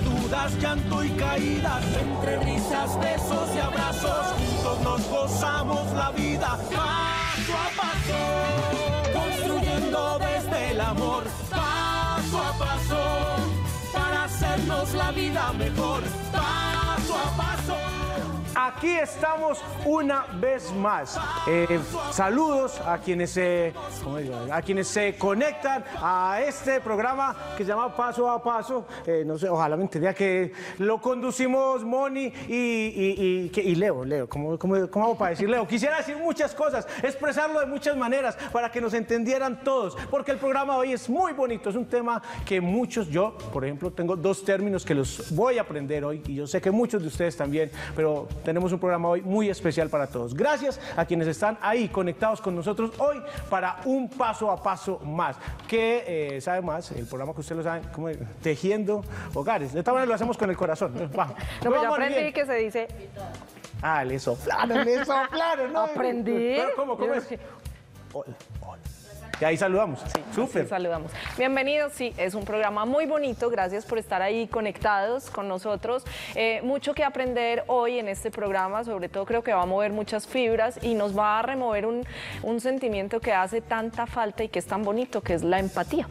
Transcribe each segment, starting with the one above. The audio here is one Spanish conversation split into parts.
dudas, llanto y caídas, entre risas, besos y abrazos, juntos nos gozamos la vida paso a paso, construyendo desde el amor paso a paso, para hacernos la vida mejor paso a paso. Aquí estamos una vez más. Eh, saludos a quienes, se, ¿cómo digo? a quienes se conectan a este programa que se llama Paso a Paso. Eh, no sé, ojalá me entendía que lo conducimos Moni y, y- y Leo. Leo, ¿cómo, cómo, cómo hago para decir Leo? Quisiera decir muchas cosas, expresarlo de muchas maneras para que nos entendieran todos, porque el programa hoy es muy bonito. Es un tema que muchos, yo, por ejemplo, tengo dos términos que los voy a aprender hoy y yo sé que muchos de ustedes también, pero tenemos un programa hoy muy especial para todos. Gracias a quienes están ahí conectados con nosotros hoy para un paso a paso más. Que eh, sabe más, el programa que ustedes lo saben, como tejiendo hogares. De esta manera lo hacemos con el corazón. Vamos. No, pues yo aprendí bien. que se dice Ah, le soplaron, le soplaron. ¿no? Aprendí. Pero, ¿Cómo, cómo Yo es? Hola, hola. Y ahí saludamos. Súper. Sí, saludamos. Bienvenidos, sí, es un programa muy bonito. Gracias por estar ahí conectados con nosotros. Eh, mucho que aprender hoy en este programa, sobre todo creo que va a mover muchas fibras y nos va a remover un, un sentimiento que hace tanta falta y que es tan bonito, que es la empatía.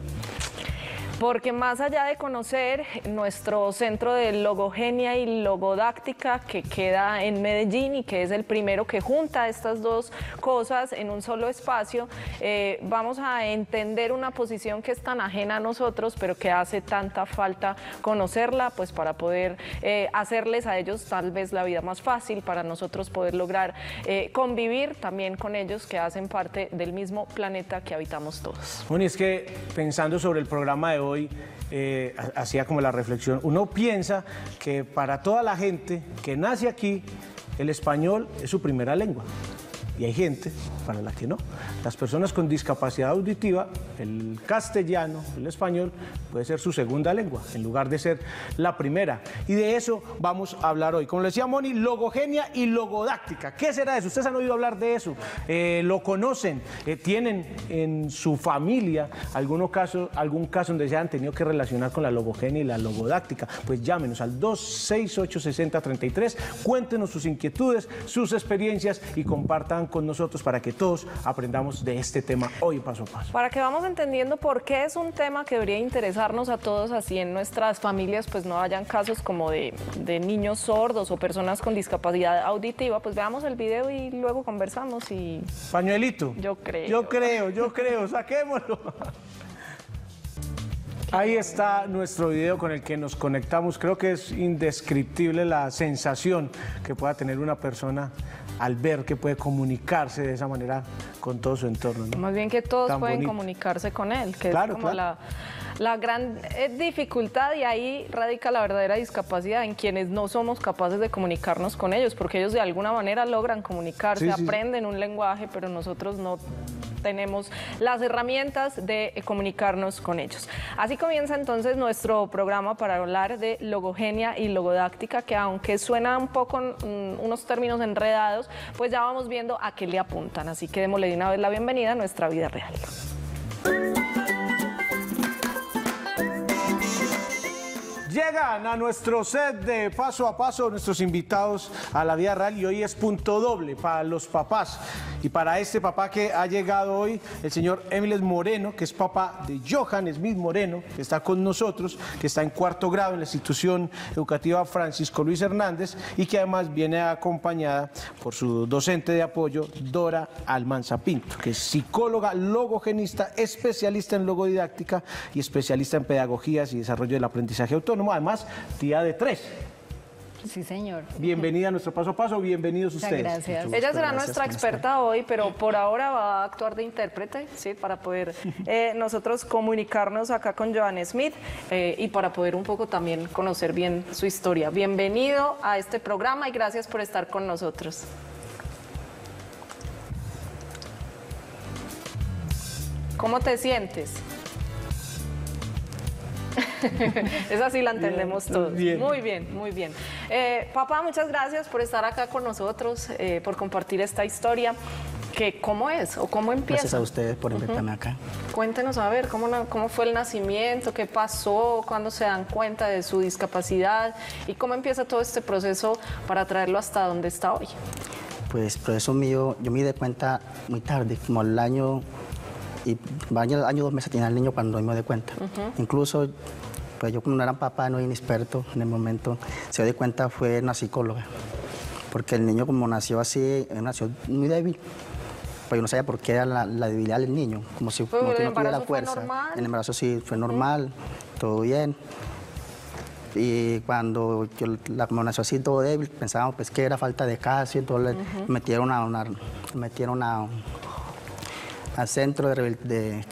Porque más allá de conocer nuestro centro de logogenia y logodáctica que queda en Medellín y que es el primero que junta estas dos cosas en un solo espacio, eh, vamos a entender una posición que es tan ajena a nosotros, pero que hace tanta falta conocerla, pues para poder eh, hacerles a ellos tal vez la vida más fácil, para nosotros poder lograr eh, convivir también con ellos que hacen parte del mismo planeta que habitamos todos. Bueno, y es que pensando sobre el programa de hoy, eh, ha- hacía como la reflexión, uno piensa que para toda la gente que nace aquí, el español es su primera lengua. Y hay gente para la que no. Las personas con discapacidad auditiva, el castellano, el español, puede ser su segunda lengua, en lugar de ser la primera. Y de eso vamos a hablar hoy. Como le decía Moni, logogenia y logodáctica. ¿Qué será eso? Ustedes han oído hablar de eso. Eh, lo conocen, eh, tienen en su familia alguno caso, algún caso donde se han tenido que relacionar con la logogenia y la logodáctica. Pues llámenos al 268-6033, cuéntenos sus inquietudes, sus experiencias y compartan con nosotros para que todos aprendamos de este tema hoy paso a paso. Para que vamos entendiendo por qué es un tema que debería interesarnos a todos, así en nuestras familias pues no hayan casos como de, de niños sordos o personas con discapacidad auditiva, pues veamos el video y luego conversamos y Pañuelito. Yo creo. Yo creo, yo creo, saquémoslo. Ahí está nuestro video con el que nos conectamos. Creo que es indescriptible la sensación que pueda tener una persona al ver que puede comunicarse de esa manera con todo su entorno. ¿no? más bien que todos Tan pueden bonito. comunicarse con él, que Claro, es como claro. la, la gran eh, dificultad y ahí radica la verdadera discapacidad en quienes no somos capaces de comunicarnos con ellos, porque ellos de alguna manera logran comunicarse, Sí, sí, sí. aprenden un lenguaje, pero nosotros no tenemos las herramientas de eh, comunicarnos con ellos. Así comienza entonces nuestro programa para hablar de logogenia y logodáctica, que aunque suena un poco mm, unos términos enredados, pues ya vamos viendo a qué le apuntan. Así que démosle de una vez la bienvenida a nuestra vida real. Llegan a nuestro set de paso a paso nuestros invitados a la vida real y hoy es punto doble para los papás. Y para este papá que ha llegado hoy, el señor Emiles Moreno, que es papá de Johan Smith Moreno, que está con nosotros, que está en cuarto grado en la institución educativa Francisco Luis Hernández y que además viene acompañada por su docente de apoyo, Dora Almanza Pinto, que es psicóloga, logogenista, especialista en logodidáctica y especialista en pedagogías y desarrollo del aprendizaje autónomo, además tía de tres. Sí, señor. Bienvenida a nuestro paso a paso, bienvenidos Muchas ustedes. gracias. Ella será gracias, nuestra ¿cómo experta hoy, pero por ahora va a actuar de intérprete, ¿sí? Para poder eh, nosotros comunicarnos acá con Joan Smith eh, y para poder un poco también conocer bien su historia. Bienvenido a este programa y gracias por estar con nosotros. ¿Cómo te sientes? Esa sí la entendemos todos. bien. Muy bien, muy bien. Eh, papá, muchas gracias por estar acá con nosotros, eh, por compartir esta historia. Que, ¿Cómo es o cómo empieza? Gracias a ustedes por invitarme acá. Cuéntenos a ver cómo, cómo fue el nacimiento, qué pasó, cuándo se dan cuenta de su discapacidad y cómo empieza todo este proceso para traerlo hasta donde está hoy. Pues por eso mío, yo me di cuenta muy tarde, como el año, y año, año dos meses tenía el niño cuando me di cuenta. Incluso, pues yo como no era papá, no era inexperto en el momento, se dio cuenta fue una psicóloga. Porque el niño como nació así, él nació muy débil. Pues yo no sabía por qué era la, la debilidad del niño, como si Pero como que el no tuviera fue fuerza. normal. El embarazo sí fue normal, todo bien. Y cuando yo la como nació así todo débil, pensábamos pues que era falta de calcio, entonces le metieron a una, metieron a, al centro de, de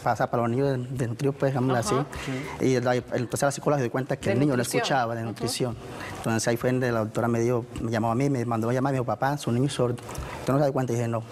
pasa para los niños de, nutrición, pues digámoslo así. Y la- entonces la psicóloga se dio cuenta que De el niño no escuchaba de nutrición. Entonces ahí fue donde la doctora me dio, me llamó a mí, me mandó a llamar, me dijo, papá, su niño es sordo. ¿Usted no se da cuenta? Y dije, no.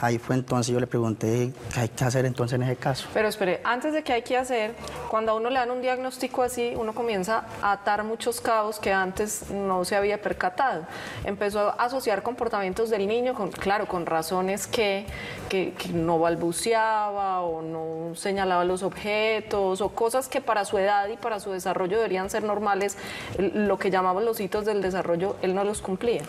Ahí fue entonces yo le pregunté, ¿qué hay que hacer entonces en ese caso? Pero espere, antes de qué hay que hacer, cuando a uno le dan un diagnóstico así, uno comienza a atar muchos cabos que antes no se había percatado. Empezó a asociar comportamientos del niño, con, claro, con razones que, que, que no balbuceaba o no señalaba los objetos o cosas que para su edad y para su desarrollo deberían ser normales, lo que llamamos los hitos del desarrollo, él no los cumplía.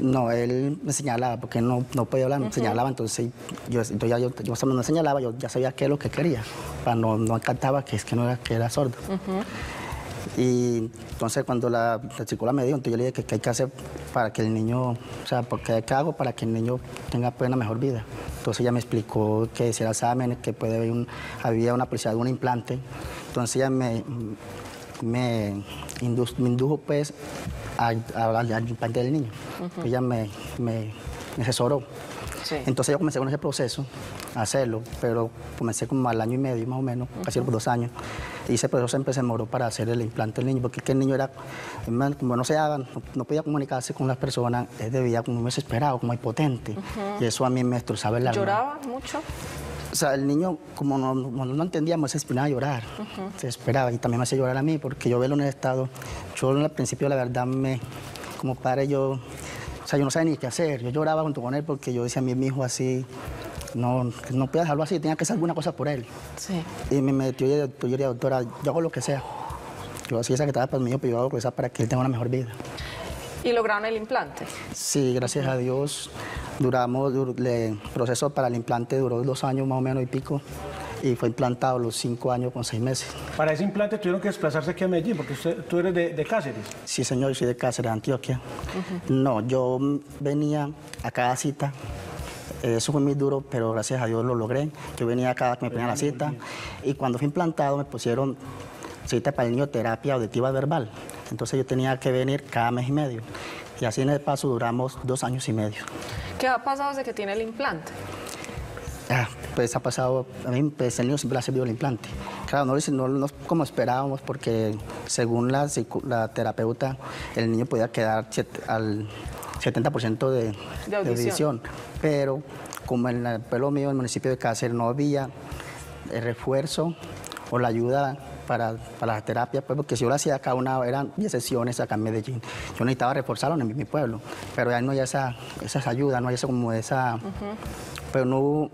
No, él me señalaba, porque no, no podía hablar, me señalaba, entonces yo, yo ya yo, yo me señalaba, yo ya sabía qué es lo que quería, para no, no cantaba que es que no era, que era sordo. Y entonces cuando la, la psicóloga me dijo, entonces yo le dije que qué hay que hacer para que el niño, o sea, porque qué hago para que el niño tenga pues, una mejor vida. Entonces ella me explicó que hiciera exámenes, que puede haber un, había una posibilidad de un implante. Entonces ella me, me, indus- me indujo pues al implante del niño. Ella me, me, me asesoró. Sí. Entonces yo comencé con ese proceso, a hacerlo, pero comencé como al año y medio más o menos, casi por dos años. Y ese proceso siempre se demoró para hacer el implante del niño, porque es que el niño era, como no se hagan, no, no podía comunicarse con las personas, él debía como desesperado, como impotente. Y eso a mí me destrozaba el alma. ¿Lloraba mucho? O sea, el niño, como no, no, no entendíamos, se esperaba a llorar. Se esperaba y también me hacía llorar a mí porque yo verlo en el estado. Yo al principio, la verdad, me, como padre, yo, o sea, yo no sabía ni qué hacer. Yo lloraba junto con él porque yo decía a mí, mi hijo así, no, no podía dejarlo así, tenía que hacer alguna cosa por él. Sí. Y me metió y yo, le doctora, yo hago lo que sea. Yo así esa que estaba para mí, pero yo hago lo que sea para que él tenga una mejor vida. Y lograron el implante. Sí, gracias a Dios. Duramos, el proceso para el implante duró dos años más o menos y pico. Y fue implantado los cinco años con seis meses. Para ese implante tuvieron que desplazarse aquí a Medellín, porque usted, tú eres de, de Cáceres. Sí, señor, yo soy de Cáceres, Antioquia. No, yo venía a cada cita. Eso fue muy duro, pero gracias a Dios lo logré. Yo venía a cada que me ponían la cita. Y cuando fui implantado me pusieron cita para el niño terapia auditiva verbal. Entonces yo tenía que venir cada mes y medio. Y así en el paso duramos dos años y medio. ¿Qué ha pasado desde que tiene el implante? Ah, pues ha pasado, a mí pues, el niño siempre ha servido el implante. Claro, no, no, no como esperábamos porque según la, terapeuta, el niño podía quedar al 70% de, De audición. Pero como en el pueblo mío, en el municipio de Cáceres, no había el refuerzo o la ayuda para, para la terapia, pues, porque si yo lo hacía acá, una, eran 10 sesiones acá en Medellín. Yo necesitaba reforzarlo en mi, mi pueblo, pero ya no hay esa, esa ayuda, no hay esa, como esa, pero no hubo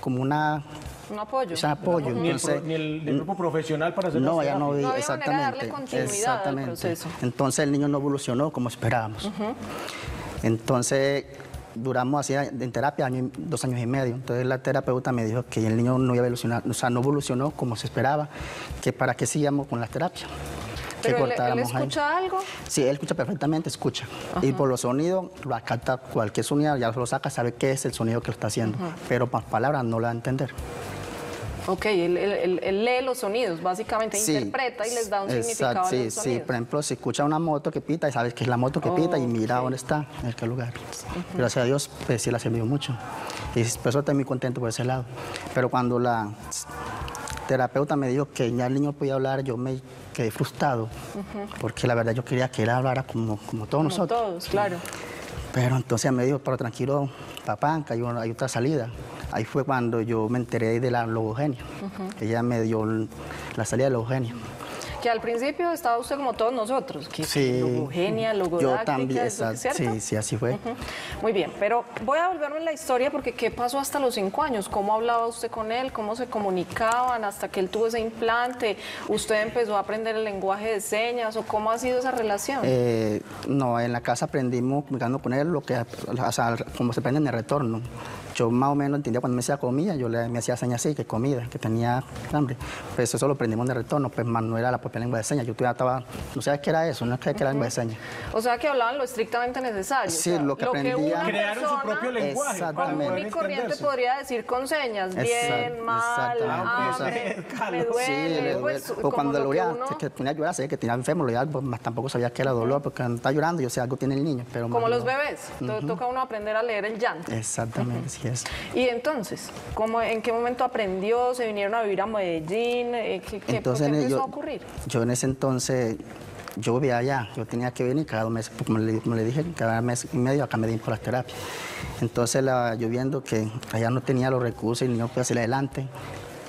como una, Un apoyo. ese apoyo. Ni el, Entonces, ni el, el grupo profesional para hacer no, las ya no terapias. vi, No de darle exactamente. al exactamente. Entonces el niño no evolucionó como esperábamos. Entonces duramos así en terapia año dos años y medio. Entonces la terapeuta me dijo que el niño no iba a evolucionar, o sea, no evolucionó como se esperaba, que para qué sigamos con las terapias. que ¿Pero él, él cortáramos ahí. escucha algo? Sí, él escucha perfectamente, escucha. Y por los sonidos, lo capta cualquier sonido, ya lo saca, sabe qué es el sonido que lo está haciendo. Pero por palabras no lo va a entender. Ok, él, él- él- lee los sonidos, básicamente Sí, interpreta y les da un exacto, significado a sí, los sí, sonidos. por ejemplo, si escucha una moto que pita y sabes que es la moto que pita y mira dónde está, en qué lugar. Gracias a Dios, pues sí le ha servido mucho. Y por eso estoy muy contento por ese lado. Pero cuando la terapeuta me dijo que ya el niño podía hablar, yo me quedé frustrado, porque la verdad yo quería que él hablara como, como todos Como nosotros. todos, claro. Pero entonces me dijo, pero tranquilo, papá, que hay, una- hay otra salida. Ahí fue cuando yo me enteré de la logogenia. Ella me dio la salida de la logogenia. Que al principio estaba usted como todos nosotros, que Sí. logogenia, Yo logodáctica, también, ¿eso es exacto. ¿cierto? Sí, sí, así fue. Muy bien, pero voy a volverme en la historia porque ¿qué pasó hasta los cinco años? ¿Cómo hablaba usted con él? ¿Cómo se comunicaban hasta que él tuvo ese implante? ¿Usted empezó a aprender el lenguaje de señas o cómo ha sido esa relación? Eh, no, en la casa aprendimos comunicando con él lo que, o sea, como se aprende en el retorno. Yo más o menos entendía cuando me decía comida, yo le, me hacía señas así, que comida, que tenía hambre. Pues eso lo aprendimos en el retorno, pues más no era la propia lengua de señas. Yo todavía estaba, no sabía qué era eso, no sabía qué era lengua de señas. o sea que hablaban lo estrictamente necesario. sí, o sea, lo que aprendía- una Crearon su persona propio lenguaje. Exactamente. común poder y corriente podría decir con señas, bien, mal, exactamente. ah, me, me duele, Sí, le pues, duele. O cuando lo veía, uno- que ponía a llorar, sabía que tenía enfermo, lo veía, pues, más tampoco sabía que era dolor, porque cuando está llorando, yo sé algo tiene el niño. Pero como más los no. bebés, to- toca uno aprender a leer el llanto. Exactamente, sí Y entonces, ¿cómo, ¿en qué momento aprendió? ¿Se vinieron a vivir a Medellín? Eh, ¿Qué, qué- Entonces, qué empezó yo, a ocurrir? yo en ese entonces, yo vivía allá, yo tenía que venir cada dos meses, porque como le, como le dije, cada mes y medio acá me di por las terapias. Entonces, la, yo viendo que allá no tenía los recursos y niño podía salir adelante,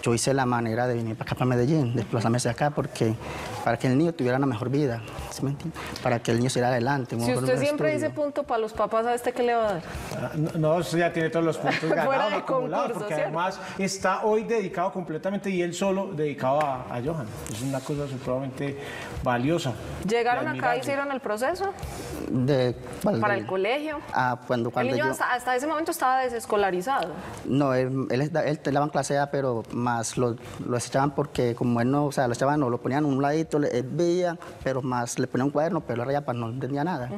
yo hice la manera de venir para acá, para Medellín, desplazarme hacia acá, porque para que el niño tuviera una mejor vida, ¿sí me entiende? Para que el niño saliera adelante. Si usted siempre estudio. dice punto para los papás, ¿a este qué le va a dar? Ah, No, no, eso ya tiene todos los puntos ganados, de acumulados, concurso, porque ¿cierto? además está hoy dedicado completamente y él solo dedicado a, a Johan. Es una cosa supremamente valiosa. ¿Llegaron y acá, admirable. hicieron el proceso De, ¿cuál? para De- el colegio? Ah, cuando, El cuando niño yo... hasta, hasta ese momento estaba desescolarizado. No, él, él, él, él te daban clase A, pero más lo, lo echaban porque como él no, o sea, lo echaban, no, lo ponían en un ladito, le- él veía, pero más le ponían un cuaderno, pero él rayaba, no entendía nada.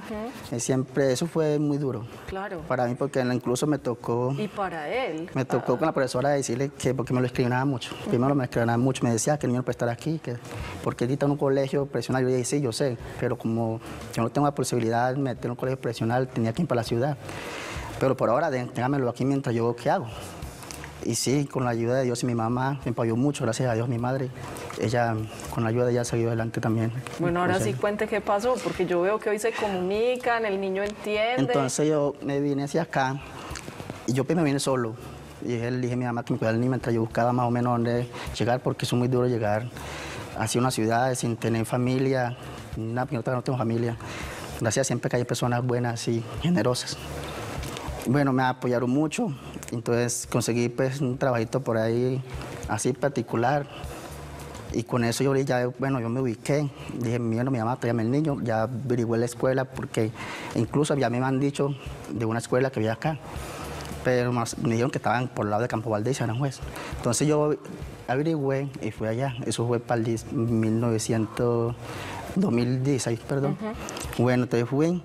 Y siempre, eso fue muy duro Claro. para mí porque incluso me tocó, Y para él. me tocó con la profesora decirle que porque me lo escribía mucho. Primero me escribía mucho, me decía que el niño no puede estar aquí, que porque ahorita en un colegio presional, yo dije, sí, yo sé, pero como yo no tengo la posibilidad de meter un colegio presional, tenía que ir para la ciudad. Pero por ahora, déjamelo aquí mientras yo veo qué hago. Y sí, con la ayuda de Dios y mi mamá me apoyó mucho, gracias a Dios, mi madre. Ella, con la ayuda de ella, ha seguido adelante también. Bueno, ahora sí cuente qué pasó, porque yo veo que hoy se comunican, el niño entiende. Entonces yo me vine hacia acá y yo me vine solo. Y él le dije a mi mamá que me cuidara el niño mientras yo buscaba más o menos dónde llegar, porque es muy duro llegar hacia una ciudad sin tener familia, porque yo no tengo familia. Gracias siempre que hay personas buenas y generosas. Bueno, me apoyaron mucho, entonces conseguí pues un trabajito por ahí así particular. Y con eso yo ya, bueno, yo me ubiqué. Dije, bueno, mi mamá, tráigame el niño. Ya averigué la escuela porque incluso ya me han dicho de una escuela que había acá. Pero me dijeron que estaban por el lado de Campo Valdés y Aranjuez. Entonces yo averigüé y fui allá. Eso fue para el 10 1900, 2016, perdón. Bueno, entonces fui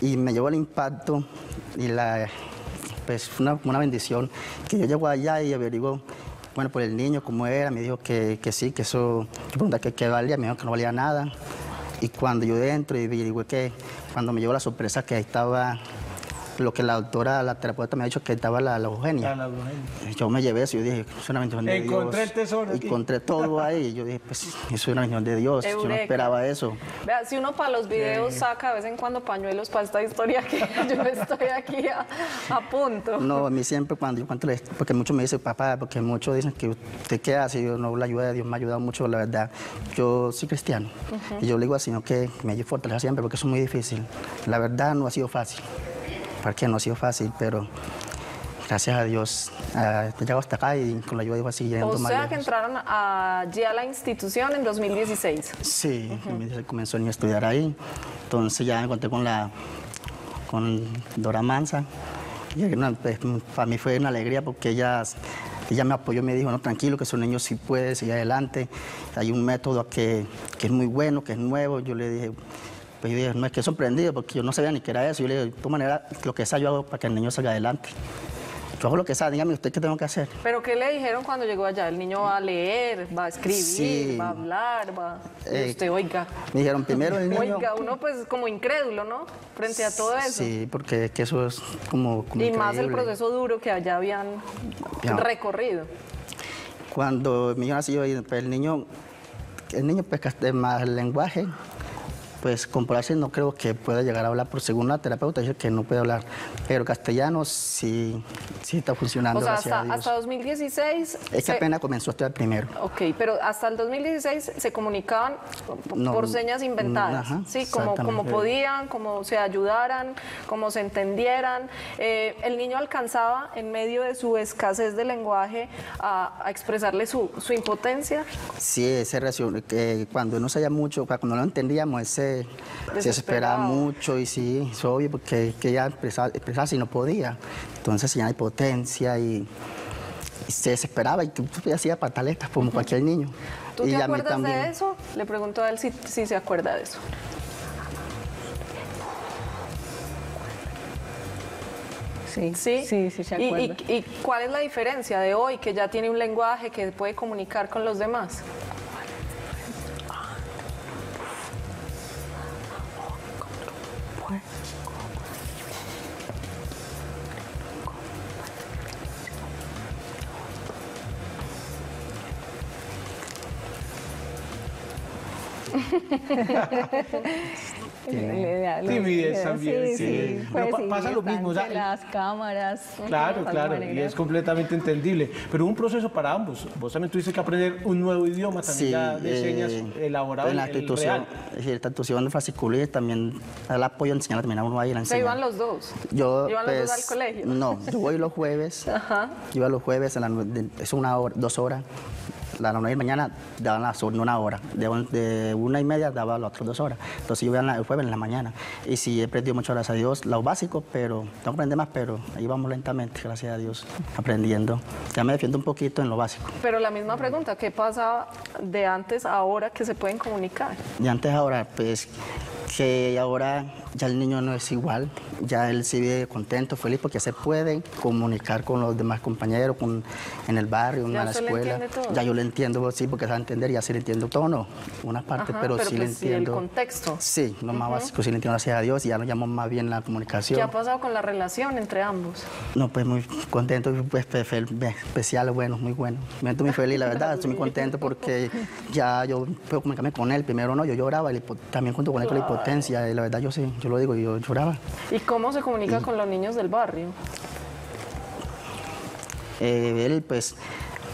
y me llevó el impacto y la pues fue una, una bendición que yo llego allá y averiguo bueno por el niño cómo era me dijo que, que sí que eso yo pregunté que qué valía me dijo que no valía nada y cuando yo entro y averigué que cuando me llegó la sorpresa que ahí estaba lo que la doctora la terapeuta me ha dicho que estaba la, la Eugenia la Eugenia. yo me llevé eso y yo dije, es una bendición de Encontré Dios. el tesoro aquí. Encontré todo ahí. Y yo dije, pues eso es una bendición de Dios. Yo no esperaba eso. Vea, si uno para los videos saca de vez en cuando pañuelos para esta historia que yo estoy aquí a, a punto. No, a mí siempre cuando yo cuento, porque muchos me dicen, papá, porque muchos dicen que usted qué hace, yo no, la ayuda de Dios me ha ayudado mucho, la verdad. Yo soy cristiano y yo le digo al Señor que me fortaleza siempre porque eso es muy difícil. La verdad no ha sido fácil, porque no ha sido fácil, pero gracias a Dios llegado hasta acá y con la ayuda de Dios sigue llegando O sea que entraron allí a la institución en 2016. Sí, me comenzó a estudiar ahí. Entonces ya me encontré con la con Dora Manza. Y una- pues, para mí fue una alegría porque ella, ella me apoyó y me dijo, no, tranquilo, que su niño sí puede seguir adelante. Hay un método que, que es muy bueno, que es nuevo. Yo le dije, pues yo dije, no es que sorprendido porque yo no sabía ni qué era eso. Yo le dije, de todas maneras, lo que sea yo hago para que el niño salga adelante. yo hago lo que sea, dígame usted qué tengo que hacer. ¿Pero qué le dijeron cuando llegó allá? ¿El niño va a leer, va a escribir, Sí. va a hablar, va...? Eh, usted, oiga, Me dijeron primero el niño. oiga, uno pues como incrédulo, ¿no? Frente a todo eso. Sí, porque es que eso es como, como Y más el proceso duro que allá habían Ya. recorrido. Cuando mi niño nació, el niño, el niño pues, más el lenguaje, pues con probarse no creo que pueda llegar a hablar, por según la terapeuta dice que no puede hablar, pero castellano sí, sí está funcionando, O sea, hasta, hasta 2016... es que se- apenas comenzó estudiar primero. Ok, pero hasta el 2016 se comunicaban No, por señas inventadas, ajá, ¿sí? Como, como podían, como se ayudaran, como se entendieran. Eh, el niño alcanzaba, en medio de su escasez de lenguaje, a, a expresarle su, su impotencia. Sí, ese reacción, que cuando no sabía mucho, cuando no lo entendíamos, ese se desesperaba mucho y sí, es obvio porque que ella expresaba, expresarse y no podía. Entonces señal de potencia y, y se desesperaba y tú hacía pataletas como cualquier niño. ¿Tú y te acuerdas también. de eso? Le pregunto a él si, si se acuerda de eso. Sí, ¿Sí? sí, sí, se ¿Y- acuerda. y, y cuál es la diferencia de hoy, que ya tiene un lenguaje que puede comunicar con los demás? Timidez también, Sí, sí. sí. Pero Pues pa- sí, pasa lo mismo, o sea, entre las cámaras. Claro, claro, y es completamente entendible. Pero un proceso para ambos. Vos también tuviste que aprender un nuevo idioma también ya de señas eh, elaborado en la institución, sí, la institución de Fasciculí también el apoyo a enseñar también a uno ahí la Se enseña. iban los dos. Yo, ¿Iban los dos pues, al colegio? No, yo voy los jueves. Ajá. Yo iba los jueves, la es una hora, dos horas. A las nueve de la mañana daban las no una hora. De, un- de una y media daba las otras dos horas. Entonces yo la- el jueves en la mañana. Y sí, he aprendido mucho, gracias a Dios, lo básico, pero tengo que aprender más, pero ahí vamos lentamente, gracias a Dios, aprendiendo. Ya me defiendo un poquito en lo básico. Pero la misma pregunta, ¿qué pasa de antes a ahora que se pueden comunicar? Y antes ahora, pues que ahora ya el niño no es igual, ya él se vive contento, feliz, porque se puede comunicar con los demás compañeros, con, en el barrio, en la le escuela. Ya yo le entiendo, sí, porque sabe entender, ya sí le entiendo todo, no, una parte, Ajá, pero, pero sí le pues el entiendo. contexto. Sí, lo más básico sí le entiendo, gracias a Dios, y ya nos llamamos más bien la comunicación. ¿Qué ha pasado con la relación entre ambos? No, pues muy contento, pues especial, bueno, muy bueno. Me siento muy feliz, la verdad, estoy muy contento porque ya yo puedo comunicarme con él. Primero no, yo lloraba, también junto con él con la y la verdad yo sí, yo lo digo, yo lloraba. ¿Y cómo se comunica con los niños del barrio? Eh, él, pues,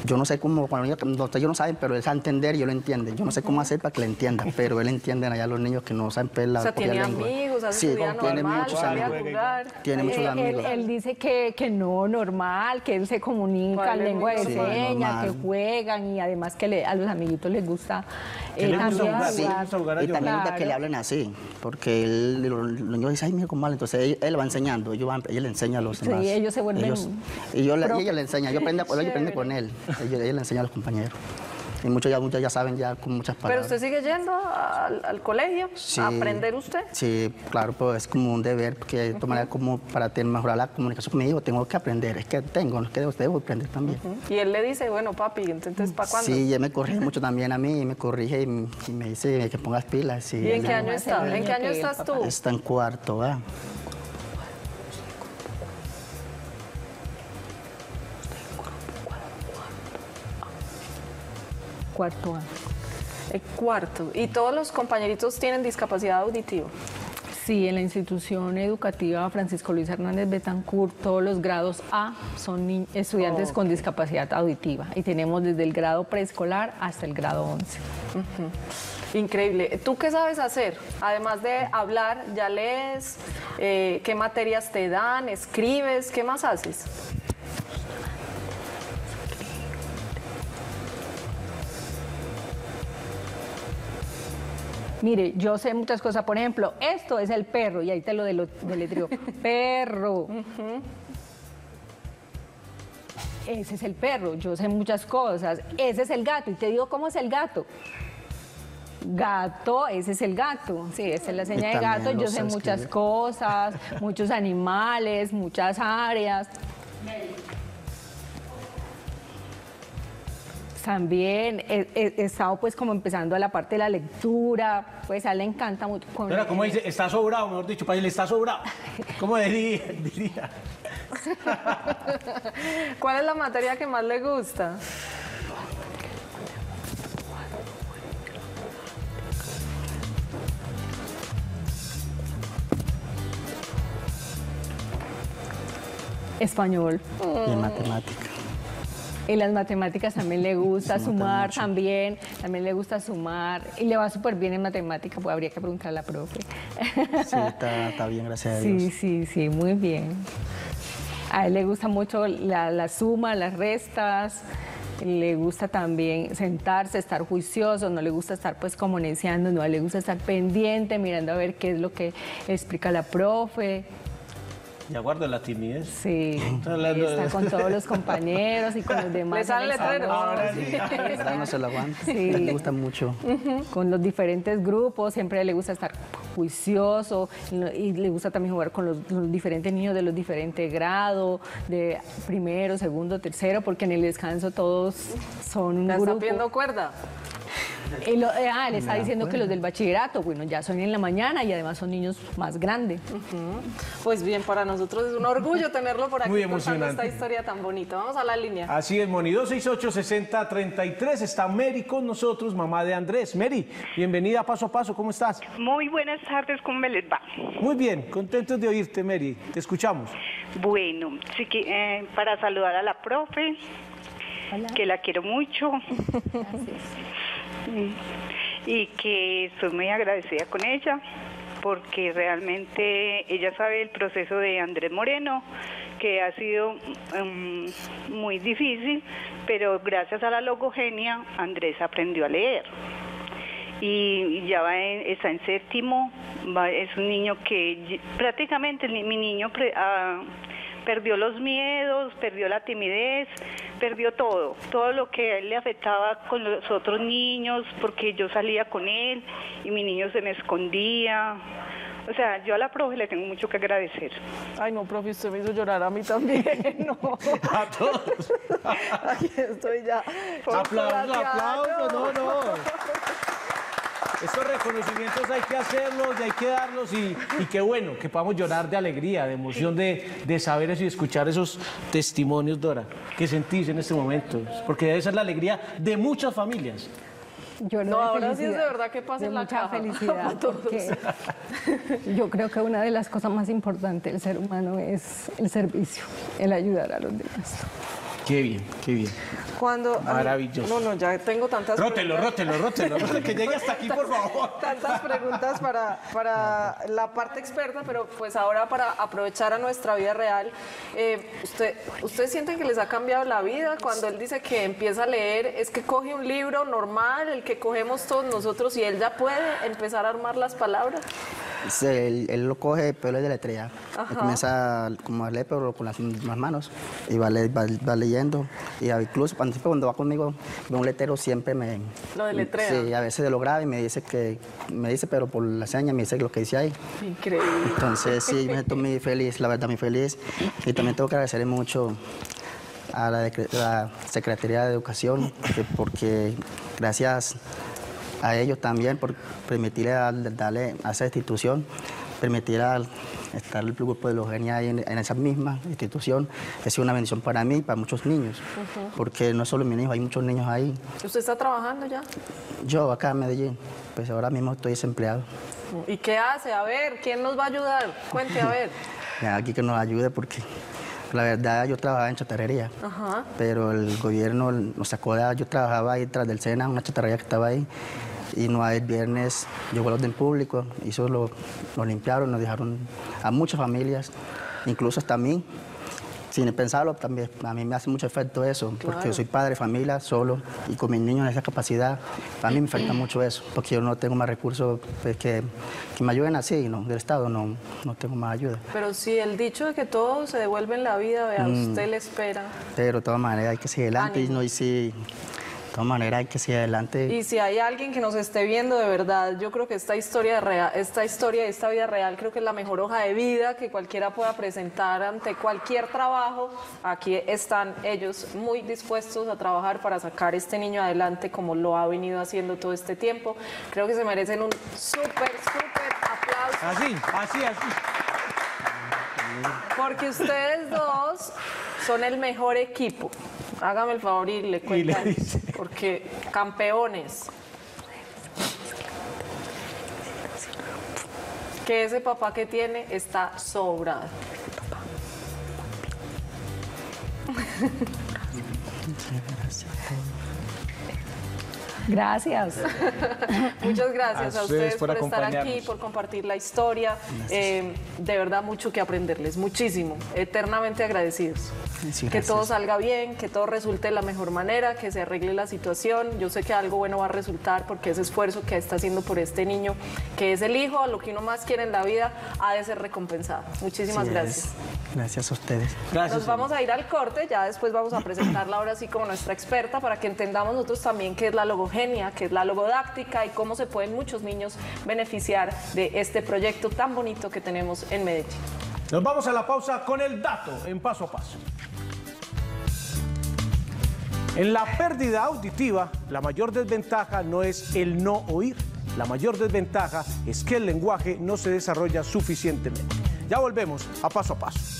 yo no sé cómo, cuando los niños, no, ellos no saben, pero él sabe entender y yo lo entiende. Yo no sé cómo hacer para que le entienda, pero él entiende allá los niños que no saben la O sea, tiene lengua. amigos, hace sí, su vida tiene normal, muchos amigos. jugar. Tiene muchos amigos. él dice que, que no, normal, que él se comunica en lengua de. Sí, señas, que juegan y además que le- a los amiguitos les gusta eh, le también jugar, Sí, jugar a y también gusta que le hablen así, porque él, los, los niños dicen, ay, mira cómo habla, entonces él, él va enseñando, ellos van- ella le enseña a los Sí, demás. ellos se vuelven y, yo, le- pro- y ella le enseña, yo aprendo, yo aprendo con él, ella, ella le enseña a los compañeros. Y muchos ya, muchos ya saben ya con muchas ¿Pero palabras. usted sigue yendo al, al colegio Sí. a aprender usted? Sí, claro, pues es como un deber, porque de todas maneras como para tener, mejorar la comunicación conmigo tengo que aprender, es que tengo, es que debo aprender también. Y él le dice, bueno, papi, entonces, ¿para cuándo? Sí, ella me corrige mucho también a mí, me corrige y, y me dice que pongas pilas. ¿Y en qué año está? ¿En qué año estás tú? Está en cuarto, ¿va? Cuarto año. El cuarto. ¿Y todos los compañeritos tienen discapacidad auditiva? Sí, en la institución educativa Francisco Luis Hernández Betancourt, todos los grados A son estudiantes con discapacidad auditiva y tenemos desde el grado preescolar hasta el grado 11. Increíble. ¿Tú qué sabes hacer? Además de hablar, ¿ya lees? Eh, ¿Qué materias te dan? ¿Escribes? ¿Qué más haces? Mire, yo sé muchas cosas, por ejemplo, esto es el perro y ahí te lo deletreo. perro. Ese es el perro, yo sé muchas cosas. Ese es el gato y te digo cómo es el gato. Gato, ese es el gato. Sí, esa es la señal de gato. Yo sé muchas escribir. cosas, muchos animales, muchas áreas. También he, he- he estado pues como empezando a la parte de la lectura, pues a él le encanta mucho. con- Dora, ¿cómo dice? Está sobrado, mejor dicho, para él está sobrado. ¿Cómo diría? diría? ¿Cuál es la materia que más le gusta? Español. Y en. Y las matemáticas también le gusta, Se sumar también, también le gusta sumar y le va súper bien en matemática, pues habría que preguntar a la profe. Sí, está, está bien, gracias a Dios. Sí, sí, sí, muy bien. A él le gusta mucho la, la suma, las restas, le gusta también sentarse, estar juicioso, no le gusta estar pues como neciando, no, le gusta estar pendiente, mirando a ver qué es lo que explica la profe. Ya guardo la timidez. Sí, Está hablando está de- con todos los compañeros y con los demás. Le sale letrero. Ahora sí. La verdad no se lo aguanta. Sí. Le gusta mucho. con los diferentes grupos, siempre le gusta estar juicioso y le gusta también jugar con los, los diferentes niños de los diferentes grados, de primero, segundo, tercero, porque en el descanso todos son un ¿Ya está grupo. pidiendo cuerda? Lo- eh, ah, le está diciendo que los del bachillerato, bueno, ya son en la mañana y además son niños más grandes. Pues bien, para nosotros es un orgullo tenerlo por aquí Muy contando emocionante. esta historia tan bonita. Vamos a la línea. Así es, Moni. 268-6033. Está Mary con nosotros, mamá de Andrés. Mary, bienvenida paso a paso. ¿Cómo estás? Muy buenas tardes, ¿cómo me les va? Muy bien, contentos de oírte, Mary. Te escuchamos. Bueno, sí que, eh, para saludar a la profe, que la quiero mucho. Mm, Y que estoy muy agradecida con ella, porque realmente ella sabe el proceso de Andrés Moreno, que ha sido mm, muy difícil, pero gracias a la logogenia, Andrés aprendió a leer. y ya está en séptimo, es un niño que prácticamente mi niño pre- perdió los miedos, perdió la timidez, perdió todo, todo lo que a él le afectaba con los otros niños, porque yo salía con él y mi niño se me escondía. O sea, yo a la profe le tengo mucho que agradecer. Ay, no, profe, usted me hizo llorar a mí también. No. A todos. Aquí estoy ya. aplausos, aplausos. No, no. Estos reconocimientos hay que hacerlos y hay que darlos y, y qué bueno que podamos llorar de alegría, de emoción, de, de saber eso y escuchar esos testimonios, Dora. ¿Qué sentís en este momento? Porque debe ser la alegría de muchas familias. Yo No, ahora sí es de verdad que pasa en la mucha caja. felicidad. Para todos. porque yo creo que una de las cosas más importantes del ser humano es el servicio, el ayudar a los demás. Qué bien, qué bien. Cuando, ay, Maravilloso. No, no, ya tengo tantas Rótelo, preguntas. rótelo, rótelo, rótelo, que llegue hasta aquí, por favor. Tantas preguntas para, para la parte experta, pero pues ahora para aprovechar a nuestra vida real, eh, usted, ¿usted siente que les ha cambiado la vida cuando él dice que empieza a leer? ¿Es que coge un libro normal, el que cogemos todos nosotros, y él ya puede empezar a armar las palabras? Él, él lo coge, pero es de. Ajá. Él comienza como a leer, pero con las mismas manos. Y va, le- va- va leyendo. Y incluso cuando, siempre cuando va conmigo, ve un letrero, siempre me... Lo deletrea. Sí, a veces de lo grave me dice que... Me dice, pero por la seña me dice lo que dice ahí. Increíble. Entonces, sí, me siento muy feliz, la verdad, muy feliz. Y también tengo que agradecerle mucho a la, la Secretaría de Educación, que- porque gracias a ellos también por permitirle dar- darle a esa institución, permitir estar el grupo de los genios ahí en, en esa misma institución, sido una bendición para mí y para muchos niños, porque no solo mis hijos, hay muchos niños ahí. ¿Usted está trabajando ya? Yo acá en Medellín, pues ahora mismo estoy desempleado. ¿Y qué hace? A ver, ¿quién nos va a ayudar? Cuente, a ver. Aquí que nos ayude porque la verdad yo trabajaba en chatarrería, Ajá. pero el gobierno nos sacó de yo trabajaba ahí tras del Sena, una chatarrería que estaba ahí, y no el viernes llegó el orden público, y eso lo, lo limpiaron, nos dejaron a muchas familias, incluso hasta a mí, sin pensarlo también, a mí me hace mucho efecto eso, porque yo soy padre, familia, solo, y con mis niños en esa capacidad, a mí me falta mucho eso, porque yo no tengo más recursos pues, que, que me ayuden así, ¿no? del Estado no, no tengo más ayuda. Pero si el dicho de que todo se devuelve en la vida, vea, Mm. usted le espera. Pero de todas maneras hay que seguir adelante y, no, y, si, De todas maneras hay que seguir adelante. Y si hay alguien que nos esté viendo de verdad, yo creo que esta historia real, esta historia de esta vida real, creo que es la mejor hoja de vida que cualquiera pueda presentar ante cualquier trabajo. Aquí están ellos muy dispuestos a trabajar para sacar este niño adelante como lo ha venido haciendo todo este tiempo. Creo que se merecen un súper, súper aplauso. Así, así, así. Porque ustedes dos son el mejor equipo. Hágame el favor y le le cuentan. dice. Porque campeones. Que ese papá que tiene está sobrado. Gracias. Muchas gracias A a, ustedes ustedes por por, estar aquí, por compartir la historia. Eh, de verdad, mucho que aprenderles, muchísimo. Eternamente agradecidos. Sí, que todo salga bien, que todo resulte de la mejor manera, que se arregle la situación. Yo sé que algo bueno va a resultar porque ese esfuerzo que está haciendo por este niño, que es el hijo, a lo que uno más quiere en la vida, ha de ser recompensado. Muchísimas gracias. es. Gracias a ustedes. Gracias. Nos vamos a ir al corte, ya después vamos a presentarla ahora sí como nuestra experta para que entendamos nosotros también qué es la qué es la logodáctica y cómo se pueden muchos niños beneficiar de este proyecto tan bonito que tenemos en Medellín. Nos vamos a la pausa con el dato en paso a paso. En la pérdida auditiva, la mayor desventaja no es el no oír. La mayor desventaja es que el lenguaje no se desarrolla suficientemente. Ya volvemos a paso a paso.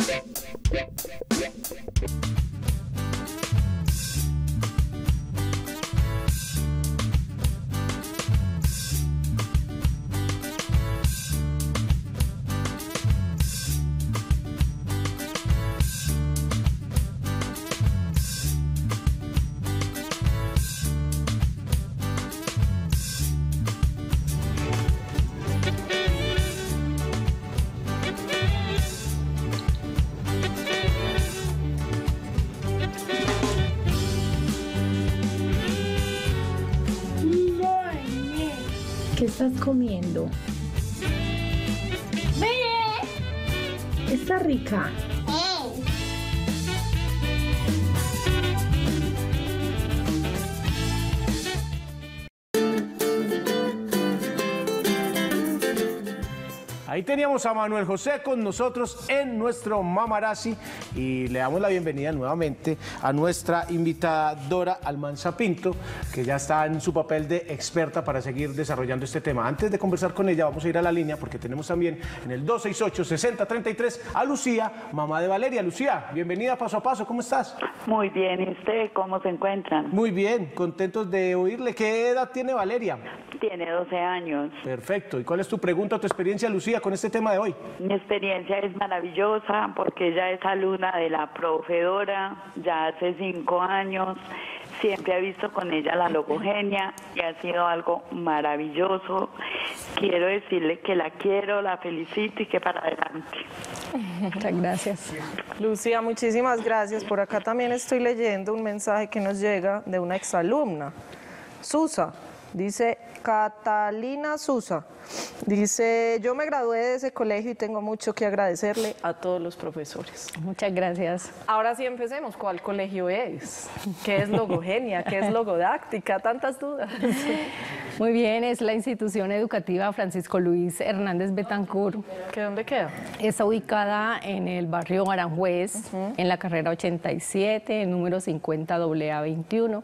Ahí teníamos a Manuel José con nosotros en nuestro Mamarazzi y le damos la bienvenida nuevamente a nuestra invitada Dora Almanza Pinto, que ya está en su papel de experta para seguir desarrollando este tema. Antes de conversar con ella, vamos a ir a la línea porque tenemos también en el 268-6033 a Lucía, mamá de Valeria. Lucía, bienvenida paso a paso, ¿cómo estás? Muy bien, ¿y usted cómo se encuentran? Muy bien, contentos de oírle. ¿Qué edad tiene Valeria? Tiene 12 años. Perfecto. ¿Y cuál es tu pregunta o tu experiencia, Lucía, con este tema de hoy? Mi experiencia es maravillosa porque ella es alumna de la profedora ya hace cinco años. Siempre he visto con ella la logogenia y ha sido algo maravilloso. Quiero decirle que la quiero, la felicito y que para adelante. Muchas gracias. Lucía, muchísimas gracias. Por acá también estoy leyendo un mensaje que nos llega de una exalumna. Susa, dice Catalina Susa. Dice, yo me gradué de ese colegio y tengo mucho que agradecerle a todos los profesores. Muchas gracias. Ahora sí empecemos. ¿Cuál colegio es? ¿Qué es logogenia? ¿Qué es logodáctica? Tantas dudas. Muy bien, es la institución educativa Francisco Luis Hernández Betancourt. ¿Qué dónde queda? Está ubicada en el barrio Aranjuez, en la carrera 87, número 50 AA21.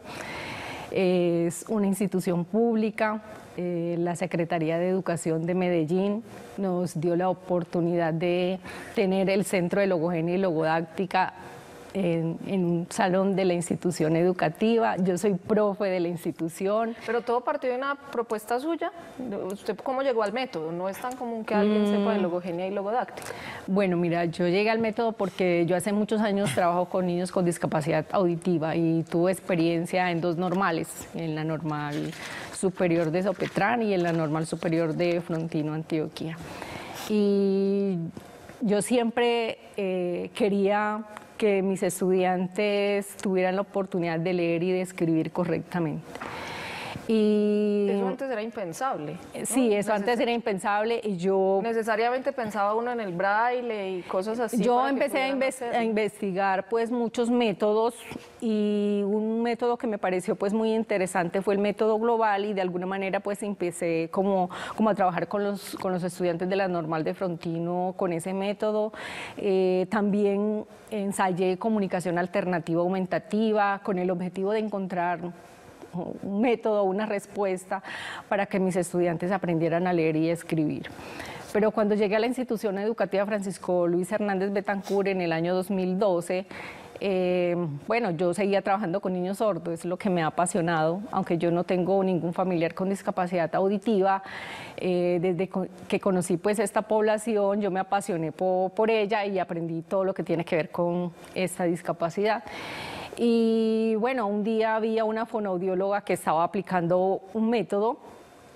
Es una institución pública. eh, la Secretaría de Educación de Medellín nos dio la oportunidad de tener el Centro de Logogenia y Logodáctica en, en un salón de la institución educativa. Yo soy profe de la institución. Pero todo partió de una propuesta suya. ¿Usted cómo llegó al método? No es tan común que alguien sepa de logogenia y logodáctica. Bueno, mira, yo llegué al método porque yo hace muchos años trabajo con niños con discapacidad auditiva y tuve experiencia en dos normales, en la normal superior de Sopetrán y en la normal superior de Frontino, Antioquia. Y yo siempre eh, quería que mis estudiantes tuvieran la oportunidad de leer y de escribir correctamente. Y Eso antes era impensable. ¿no? sí, eso antes era impensable y yo Necesariamente pensaba uno en el braille y cosas así. yo empecé inves- a investigar pues muchos métodos y un método que me pareció pues muy interesante fue el método global y de alguna manera pues empecé como, como a trabajar con los, con los estudiantes de la normal de Frontino con ese método. Eh, también ensayé comunicación alternativa aumentativa con el objetivo de encontrar un método, una respuesta para que mis estudiantes aprendieran a leer y escribir. Pero cuando llegué a la institución educativa Francisco Luis Hernández Betancur en el año 2012, eh, bueno, yo seguía trabajando con niños sordos, es lo que me ha apasionado, aunque yo no tengo ningún familiar con discapacidad auditiva. eh, desde que conocí pues esta población, yo me apasioné po- por ella y aprendí todo lo que tiene que ver con esta discapacidad. Y bueno, un día había una fonoaudióloga que estaba aplicando un método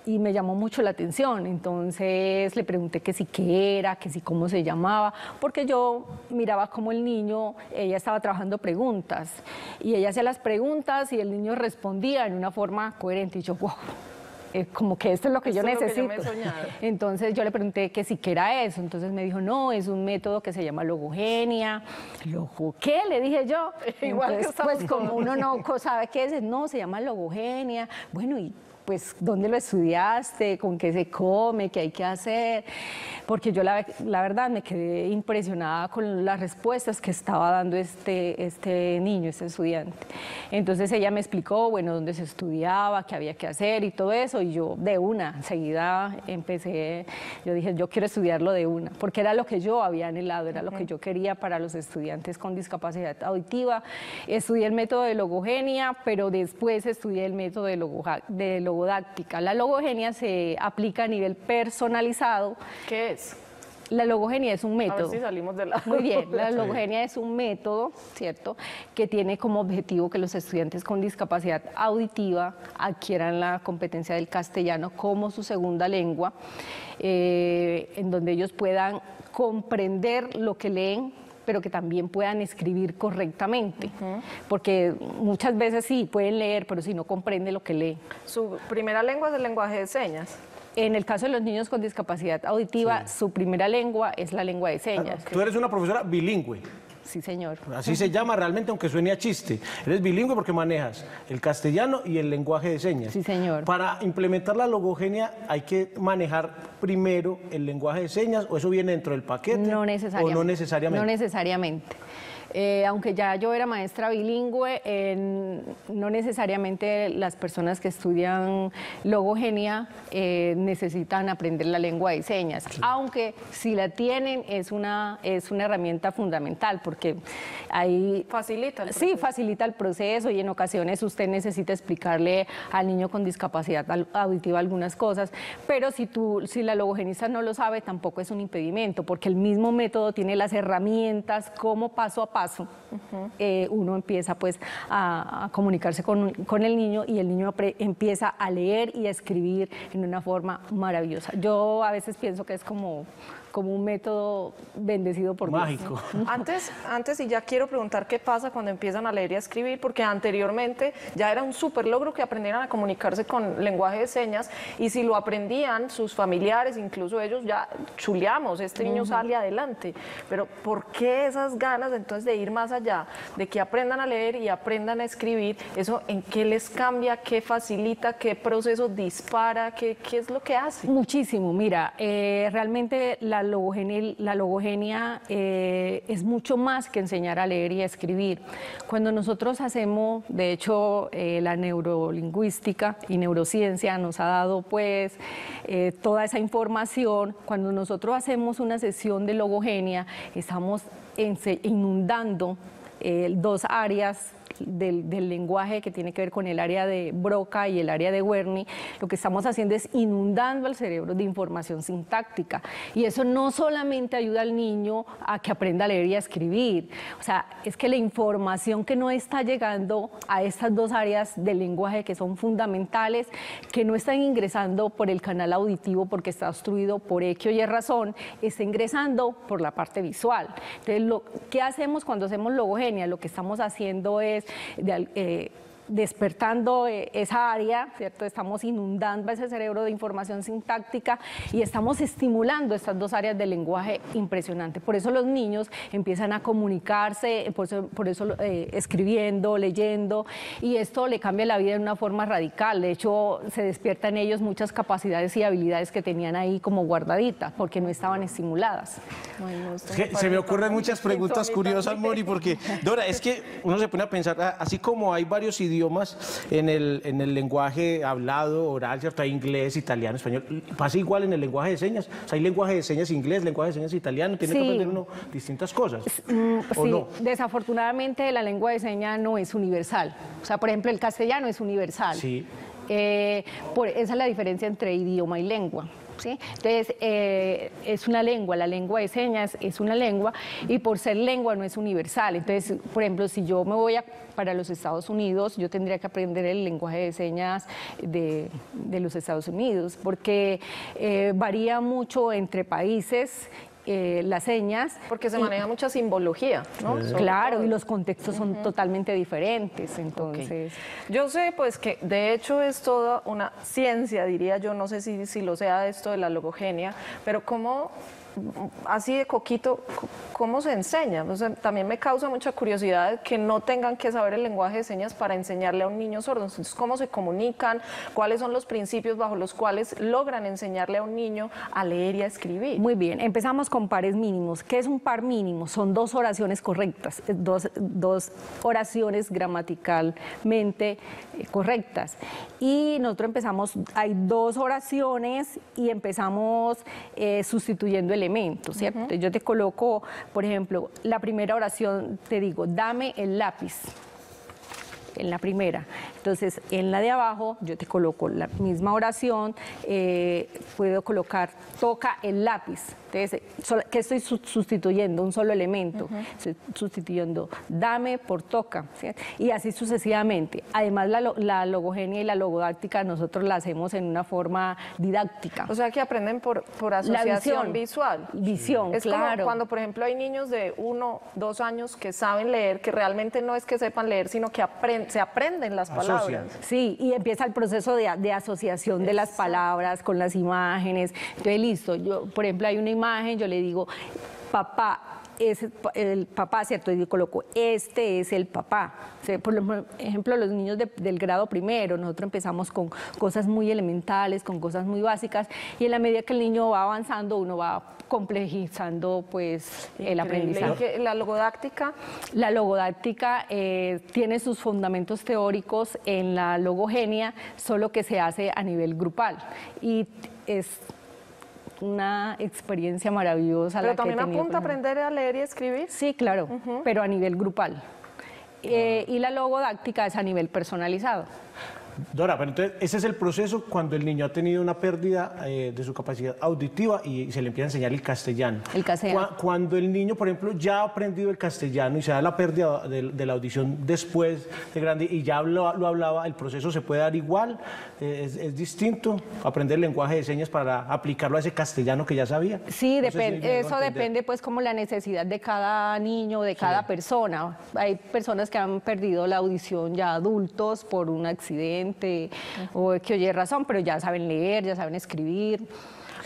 y me llamó mucho la atención. Entonces le pregunté que si qué era, que si cómo se llamaba, porque yo miraba como el niño, ella estaba trabajando preguntas y ella hacía las preguntas y el niño respondía en una forma coherente y yo, wow. eh, como que esto es lo que yo Esto lo que yo necesito. me he soñado. Entonces yo le pregunté que si era eso. Entonces me dijo, no, es un método que se llama logogenia. ¿Logo qué? Le dije yo. Igual que Entonces, estamos pues como uno no sabe qué es, no, se llama logogenia. Bueno, y pues, ¿dónde lo estudiaste? ¿Con qué se come? ¿Qué hay que hacer? Porque yo la, la verdad me quedé impresionada con las respuestas que estaba dando este, este niño, este estudiante. Entonces ella me explicó, bueno, dónde se estudiaba, qué había que hacer y todo eso, y yo de una, enseguida empecé, yo dije, yo quiero estudiarlo de una, porque era lo que yo había anhelado, era lo que yo quería para los estudiantes con discapacidad auditiva. Estudié el método de logogenia, pero después estudié el método de, logoja- de logodáctica. La logogenia se aplica a nivel personalizado. ¿Qué es? La logogenia es un A ver método. si salimos de la. Muy bien, la logogenia es un método, ¿cierto?, que tiene como objetivo que los estudiantes con discapacidad auditiva adquieran la competencia del castellano como su segunda lengua, eh, en donde ellos puedan comprender lo que leen pero que también puedan escribir correctamente, porque muchas veces sí pueden leer, pero si no comprende lo que lee. Su primera lengua es el lenguaje de señas. En el caso de los niños con discapacidad auditiva, su primera lengua es la lengua de señas. Tú eres una profesora bilingüe. Sí, señor. Así se llama realmente, aunque suene a chiste. Eres bilingüe porque manejas el castellano y el lenguaje de señas. Sí, señor. Para implementar la logogenia hay que manejar primero el lenguaje de señas o eso viene dentro del paquete. No necesariamente. O no necesariamente. No necesariamente. Eh, aunque ya yo era maestra bilingüe, en- no necesariamente las personas que estudian logogenia eh, necesitan aprender la lengua de señas, aunque si la tienen es una, es una herramienta fundamental porque ahí Facilita el Sí, facilita el proceso y en ocasiones usted necesita explicarle al niño con discapacidad auditiva algunas cosas, pero si, tú, si la logogenista no lo sabe tampoco es un impedimento porque el mismo método tiene las herramientas como paso a paso. Eh, uno empieza pues a, a comunicarse con, con el niño y el niño empieza a leer y a escribir en una forma maravillosa. Yo a veces pienso que es como, como un método bendecido por Dios. Mágico. Antes, antes, y ya quiero preguntar qué pasa cuando empiezan a leer y a escribir, porque anteriormente ya era un súper logro que aprendieran a comunicarse con lenguaje de señas, y si lo aprendían sus familiares, incluso ellos, ya chuleamos, este niño sale adelante. Pero ¿por qué esas ganas entonces de ir más allá, de que aprendan a leer y aprendan a escribir? ¿Eso en qué les cambia, qué facilita, qué proceso dispara, qué, qué es lo que hace? Muchísimo, mira, eh, realmente la la logogenia eh, es mucho más que enseñar a leer y a escribir. Cuando nosotros hacemos, de hecho, eh, la neurolingüística y neurociencia nos ha dado pues eh, toda esa información, cuando nosotros hacemos una sesión de logogenia, estamos inundando dos áreas del, lenguaje que tiene que ver con el área de Broca y el área de Wernicke, lo que estamos haciendo es inundando al cerebro de información sintáctica. Y eso no solamente ayuda al niño a que aprenda a leer y a escribir, o sea, es que la información que no está llegando a estas dos áreas del lenguaje que son fundamentales, que no están ingresando por el canal auditivo porque está obstruido por X Y razón, está ingresando por la parte visual. Entonces, lo, ¿qué hacemos cuando hacemos logogenia? Lo que estamos haciendo es de eh, despertando eh, esa área, ¿cierto? Estamos inundando ese cerebro de información sintáctica y estamos estimulando estas dos áreas del lenguaje impresionante. Por eso los niños empiezan a comunicarse, por eso, por eso, eh, escribiendo, leyendo, y esto le cambia la vida de una forma radical. De hecho, se despierta en ellos muchas capacidades y habilidades que tenían ahí como guardaditas, porque no estaban estimuladas. Es que se me ocurren muchas preguntas curiosas, Mori, porque, Dora, es que uno se pone a pensar, así como hay varios idiomas en el, en el lenguaje hablado, oral, ¿cierto? Hay inglés, italiano, español, pasa igual en el lenguaje de señas. O sea, hay lenguaje de señas inglés, lenguaje de señas italiano, tiene que aprender uno distintas cosas. Mm, ¿O sí, no? desafortunadamente la lengua de señas no es universal. O sea, por ejemplo, el castellano es universal. Sí. Eh, por, esa es la diferencia entre idioma y lengua. ¿Sí? Entonces, eh, es una lengua, la lengua de señas es una lengua y por ser lengua no es universal. Entonces, por ejemplo, si yo me voy a, para los Estados Unidos, yo tendría que aprender el lenguaje de señas de, los Estados Unidos, porque eh, varía mucho entre países. Eh, las señas. Porque se y- maneja mucha simbología, ¿no? Claro, y los contextos son totalmente diferentes, entonces... Yo sé pues que de hecho es toda una ciencia, diría yo, no sé si, si lo sea esto de la logogenia, pero cómo, así de coquito, cómo se enseña. También me causa mucha curiosidad que no tengan que saber el lenguaje de señas para enseñarle a un niño sordo. Entonces, ¿cómo se comunican? ¿Cuáles son los principios bajo los cuales logran enseñarle a un niño a leer y a escribir? Muy bien, empezamos con pares mínimos. ¿Qué es un par mínimo? Son dos oraciones correctas, dos, dos oraciones gramaticalmente eh, correctas. Y nosotros empezamos, hay dos oraciones y empezamos eh, sustituyendo elementos, ¿cierto? Yo te coloco, por ejemplo, la primera oración, te digo, dame el lápiz. en la primera. Entonces, en la de abajo yo te coloco la misma oración, eh, puedo colocar toca el lápiz. Entonces, ¿qué estoy su- sustituyendo? Un solo elemento. Estoy sustituyendo dame por toca. ¿sí? Y así sucesivamente. Además, la, lo- la logogenia y la logodáctica nosotros la hacemos en una forma didáctica. O sea que aprenden por, por La asociación visión. visual. Visión, Es claro. como cuando, por ejemplo, hay niños de uno, dos años que saben leer, que realmente no es que sepan leer, sino que se aprenden las palabras. Sí, y empieza el proceso de, de asociación de las palabras con las imágenes. Entonces, listo, yo, por ejemplo, hay una imagen, yo le digo, papá, es el papá, ¿cierto? Y coloco, este es el papá. O sea, por ejemplo, los niños de- del grado primero, nosotros empezamos con cosas muy elementales, con cosas muy básicas, y en la medida que el niño va avanzando, uno va complejizando pues el Increíble. aprendizaje. ¿Y que la logodáctica? La logodáctica eh, tiene sus fundamentos teóricos en la logogenia, solo que se hace a nivel grupal. Y es una experiencia maravillosa. Pero la que he también tenido apunta a aprender a leer y escribir. Sí, claro, pero a nivel grupal. Eh, y la logodáctica es a nivel personalizado. Dora, pero entonces ese es el proceso cuando el niño ha tenido una pérdida eh, de su capacidad auditiva y se le empieza a enseñar el castellano. El castellano. Cua- Cuando el niño, por ejemplo, ya ha aprendido el castellano y se da la pérdida de, de la audición después de grande y ya lo, lo hablaba, el proceso se puede dar igual, Eh, es, es distinto aprender el lenguaje de señas para aplicarlo a ese castellano que ya sabía. Sí, No si eso depende pues como la necesidad de cada niño, de cada persona. Hay personas que han perdido la audición ya adultos por un accidente o que oye razón, pero ya saben leer, ya saben escribir.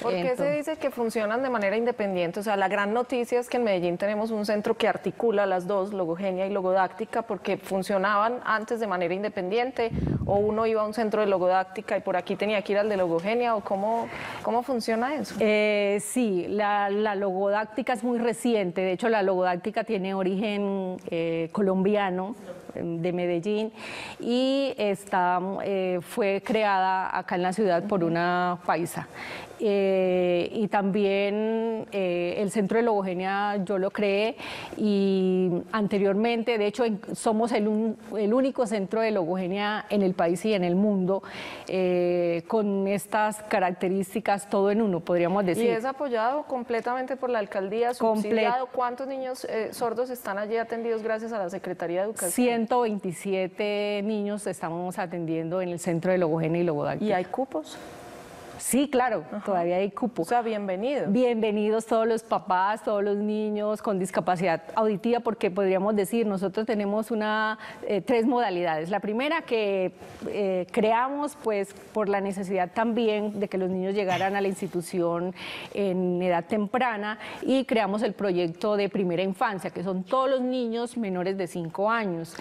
¿Por qué se dice que funcionan de manera independiente? O sea, la gran noticia es que en Medellín tenemos un centro que articula las dos, logogenia y logodáctica, porque funcionaban antes de manera independiente, o uno iba a un centro de logodáctica y por aquí tenía que ir al de logogenia, o cómo, cómo funciona eso? Eh, sí, la, la logodáctica es muy reciente. De hecho, la logodáctica tiene origen eh, colombiano em, de Medellín y está, eh, fue creada acá en la ciudad por una paisa. Eh, y también eh, el Centro de Logogenia yo lo creé y anteriormente, de hecho, en- somos el, un- el único centro de logogenia en el país y en el mundo eh, con estas características todo en uno, podríamos decir. Y es apoyado completamente por la alcaldía, subsidiado. ¿Cuántos niños eh, sordos están allí atendidos gracias a la Secretaría de Educación? 127 niños estamos atendiendo en el centro de logogenia y logodáctica. ¿Y hay cupos? Sí, claro, todavía hay cupo. O sea, bienvenido. Bienvenidos todos los papás, todos los niños con discapacidad auditiva, porque podríamos decir, nosotros tenemos una, eh, tres modalidades. La primera que eh, creamos pues por la necesidad también de que los niños llegaran a la institución en edad temprana y creamos el proyecto de primera infancia, que son todos los niños menores de 5 años.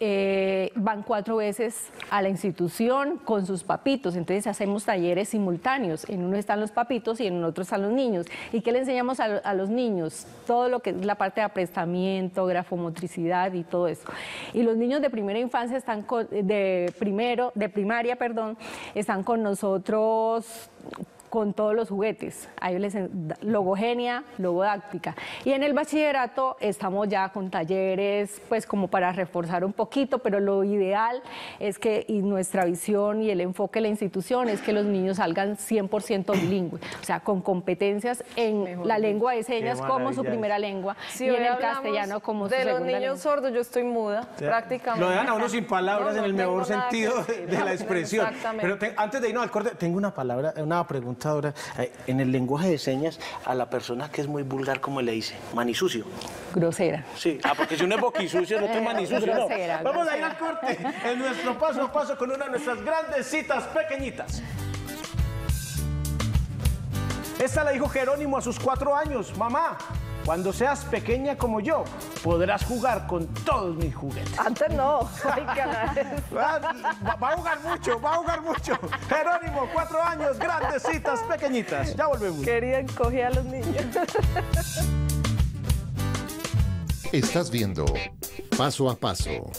Eh, van cuatro veces a la institución con sus papitos, entonces hacemos talleres simultáneos, en uno están los papitos y en otro están los niños. ¿Y qué le enseñamos a, a los niños? Todo lo que es la parte de aprestamiento, grafomotricidad y todo eso. Y los niños de primera infancia están con- de primero, de primaria, perdón, están con nosotros con todos los juguetes. A ellos les en- logogenia, logodáctica. Y en el bachillerato estamos ya con talleres, pues como para reforzar un poquito, pero lo ideal es que, y nuestra visión y el enfoque de la institución es que los niños salgan 100% bilingües, o sea, con competencias en la lengua de señas como su primera lengua y en el castellano como su de los segunda niños lengua. sordos, yo estoy muda, prácticamente. Lo dejan a uno sin palabras No, no en el mejor sentido decir. de la expresión. Exactamente. Pero te- antes de irnos al corte, tengo una palabra, una pregunta ahora. Eh, En el lenguaje de señas, a la persona que es muy vulgar, ¿cómo le dice? Manisucio. Grosera. Sí, ah, porque si uno es boquisucio, otro es manisucio. no. Grosera, Vamos a ir al corte en nuestro paso a paso con una de nuestras grandes citas pequeñitas. Esta la dijo Jerónimo a sus cuatro años. Mamá, cuando seas pequeña como yo, podrás jugar con todos mis juguetes. Antes no. Ay. Va, va- a jugar mucho, va a jugar mucho. Jerónimo, cuatro años, grandes citas pequeñitas. Ya volvemos. Querían coger a los niños. Estás viendo Paso a Paso.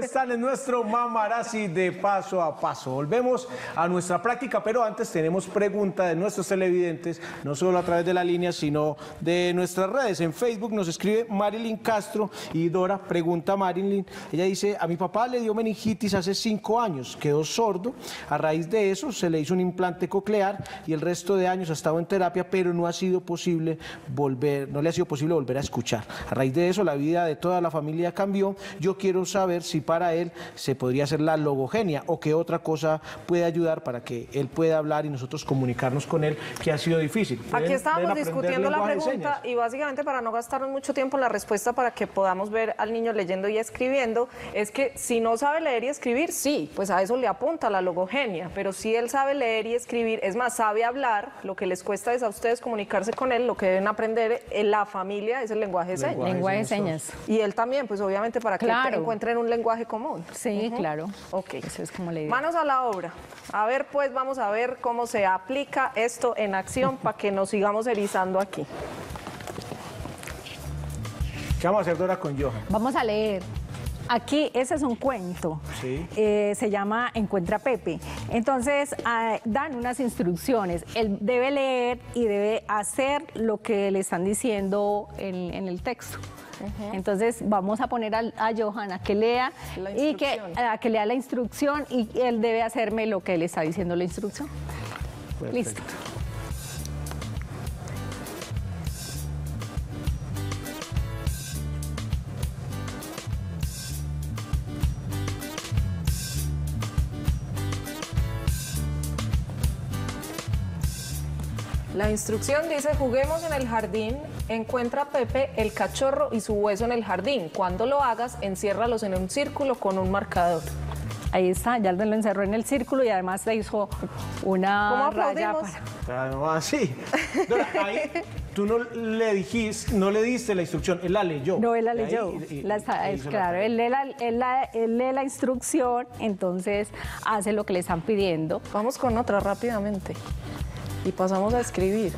Están en nuestro Mamarazzi de paso a paso. Volvemos a nuestra práctica, pero antes tenemos pregunta de nuestros televidentes, no solo a través de la línea, sino de nuestras redes. En Facebook nos escribe Marilyn Castro y Dora pregunta a Marilyn. Ella dice, a mi papá le dio meningitis hace cinco años, quedó sordo. A raíz de eso se le hizo un implante coclear y el resto de años ha estado en terapia, pero no ha sido posible volver, no le ha sido posible volver a escuchar. A raíz de eso la vida de toda la familia cambió. Yo quiero saber si para él se podría hacer la logogenia o qué otra cosa puede ayudar para que él pueda hablar y nosotros comunicarnos con él, que ha sido difícil. Aquí estábamos discutiendo la pregunta y básicamente para no gastarnos mucho tiempo en la respuesta para que podamos ver al niño leyendo y escribiendo, es que si no sabe leer y escribir, sí, pues a eso le apunta la logogenia, pero si él sabe leer y escribir, es más, sabe hablar, lo que les cuesta es a ustedes comunicarse con él, lo que deben aprender en la familia es el lenguaje de señas. Lenguaje de señas. Y él también, pues obviamente para que Claro. encuentren un lenguaje común. Sí, claro. Ok. Eso es como le digo. Manos a la obra. A ver, pues vamos a ver cómo se aplica esto en acción para que nos sigamos erizando aquí. ¿Qué vamos a hacer Dora con Johan? Vamos a leer. Aquí, ese es un cuento. Sí. Eh, se llama Encuentra a Pepe. Entonces, ah, dan unas instrucciones. Él debe leer y debe hacer lo que le están diciendo en, en el texto. Entonces vamos a poner a, a Johan a que lea y que, que lea la instrucción y él debe hacerme lo que le está diciendo la instrucción. Listo. La instrucción dice, juguemos en el jardín encuentra a Pepe el cachorro y su hueso en el jardín. Cuando lo hagas, enciérralos en un círculo con un marcador. Ahí está, ya lo encerró en el círculo y además le hizo una ¿Cómo raya para... Ah, no, así. Dora, ahí tú no le dijiste, no le diste la instrucción, él la leyó. No, él la ahí- leyó. y- y- La la claro, tarea. él lee, la, él la- él lee la instrucción, entonces hace lo que le están pidiendo. Vamos con otra rápidamente. Y pasamos a escribir.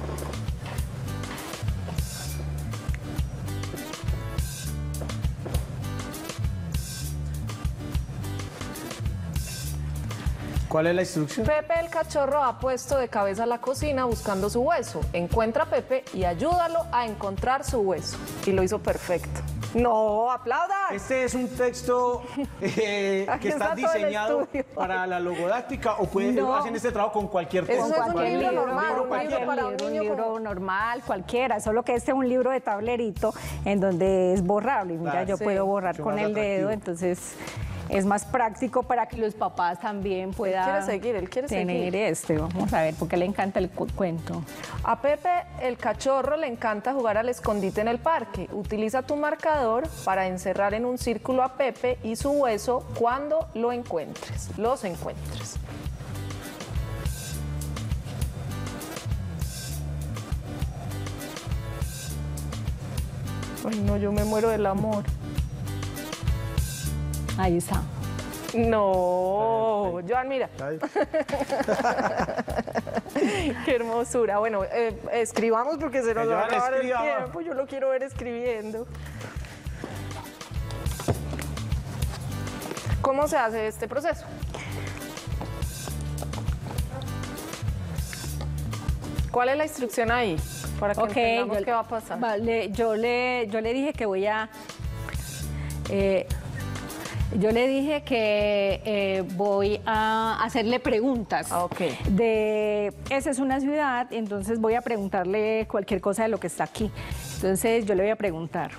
¿Cuál es la instrucción? Pepe el cachorro ha puesto de cabeza a la cocina buscando su hueso. Encuentra a Pepe y ayúdalo a encontrar su hueso. Y lo hizo perfecto. No, aplauda. Este es un texto eh, que está, diseñado para la logodáctica o pueden No. hacen este trabajo con cualquier Eso texto. es un cualquier libro normal, libro un cualquiera. libro para un niño un libro como- normal, cualquiera, solo que este es un libro de tablerito en donde es borrable. Mira, yo Sí, puedo borrar con el dedo, entonces es más práctico para que los papás también puedan quiere seguir, él quiere tener seguir. este. Vamos a ver, porque le encanta el cu- cuento. A Pepe el cachorro le encanta jugar al escondite en el parque. Utiliza tu marcador para encerrar en un círculo a Pepe y su hueso cuando lo encuentres. Los encuentres. Ay, no, yo me muero del amor. Ahí está. No, Joan, mira. Qué hermosura. Bueno, eh, escribamos porque se nos Que va a acabar el tiempo. Yo lo quiero ver escribiendo. ¿Cómo se hace este proceso? ¿Cuál es la instrucción ahí? Para que Ok, entendamos yo- qué va a pasar. Vale, yo le, yo le dije que voy a. eh, yo le dije que eh, voy a hacerle preguntas. Ah, ok. De esa es una ciudad, entonces voy a preguntarle cualquier cosa de lo que está aquí. Entonces yo le voy a preguntar.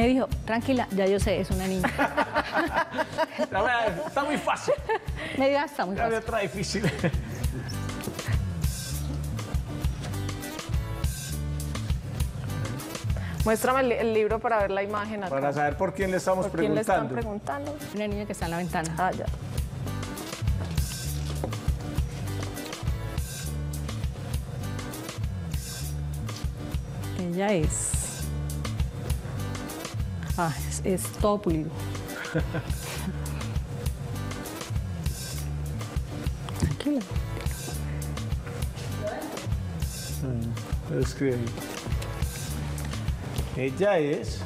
Me dijo, tranquila, ya yo sé, es una niña. la verdad, está muy fácil. Me dijo, "Ah, está muy Había fácil. otra difícil. Muéstrame el, el libro para ver la imagen acá. Para saber por quién le estamos ¿Por quién le están preguntando. preguntando? Una niña que está en la ventana. Ah, ya. Ella es. Ah, es, es todo pulido. Tranquila. Escribe ahí. Ella es.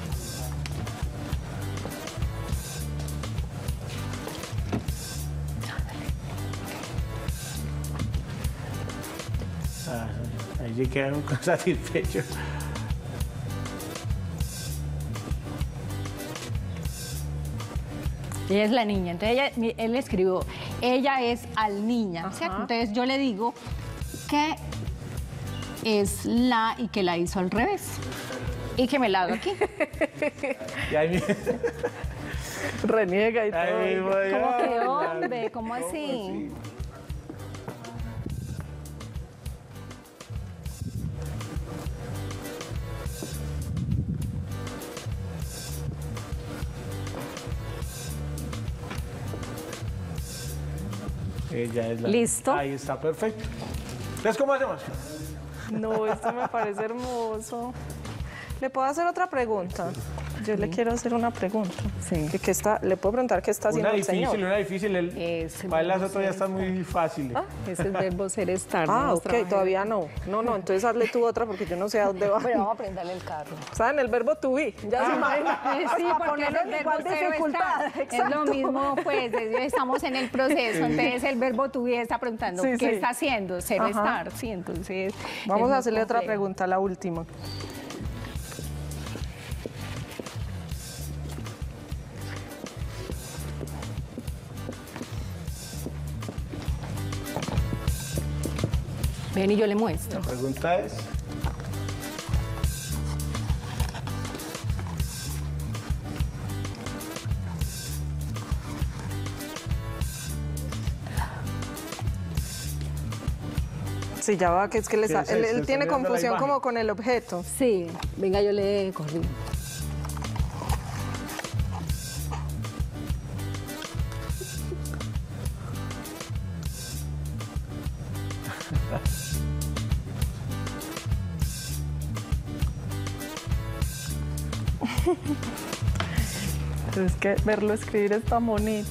Ah, ahí sí quedaron Ella es la niña. Entonces ella, él le escribió, ella es al niña. ¿cierto? Entonces yo le digo que es la y que la hizo al revés. Y que me la hago aquí. Y ahí Reniega y todo. ahí mismo, ¿Cómo que hombre? ¿Cómo así? Ella es la. ¿Listo? Ahí está, perfecto. Entonces, ¿cómo hacemos? No, esto me parece hermoso. ¿Le puedo hacer otra pregunta? Yo le quiero hacer una pregunta. Sí. ¿Qué, qué está, le puedo preguntar qué está haciendo Una el señor. difícil, una difícil. El, Ese para las otras ya están muy fáciles. Ese es verbo ser estar. Ah, no ok, trabajar. todavía no. No, no, entonces hazle tú otra porque yo no sé a dónde va. Bueno, vamos a prenderle el carro. ¿Saben? El verbo to be. Ya se imagina. Eh, Sí, Para porque es el verbo igual dificultad. estar. Es lo mismo, pues, es- estamos en el proceso, entonces el verbo vida está preguntando, Sí, ¿qué sí. está haciendo? Ser Ajá. estar, sí, entonces... Vamos es a hacerle otra pregunta, la última. Ven y yo le muestro. La pregunta es... Sí, ya va, que es que les ¿Qué ha- es él, tiene confusión como con el objeto. Sí, venga, yo le corrijo. Que verlo escribir es tan bonito.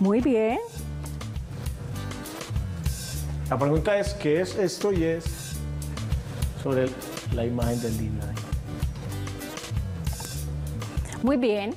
Muy bien. La pregunta es, ¿qué es esto? Y es sobre el- la imagen del libro. Muy bien.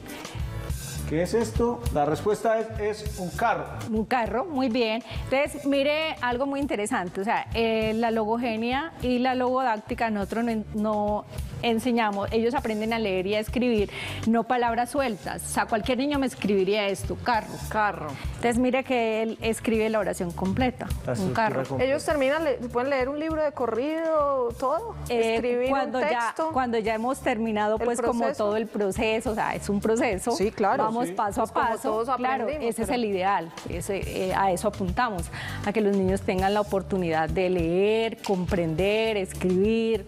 ¿Qué es esto? La respuesta es, es un carro. Un carro, muy bien. Entonces, mire algo muy interesante. O sea, eh, la logogenia y la logodáctica nosotros no, no enseñamos, ellos aprenden a leer y a escribir, no palabras sueltas. O sea, cualquier niño me escribiría esto, carro. Carro. Entonces, mire que él escribe la oración completa, La un carro. completa. Ellos terminan, le- pueden leer un libro de corrido, todo, Eh, escribir cuando un ya texto. cuando ya hemos terminado ¿El pues como todo el proceso o sea es un proceso Sí, claro. vamos Sí. paso a Pues paso todos claro ese es el ideal ese, eh, a eso apuntamos a que los niños tengan la oportunidad de leer comprender escribir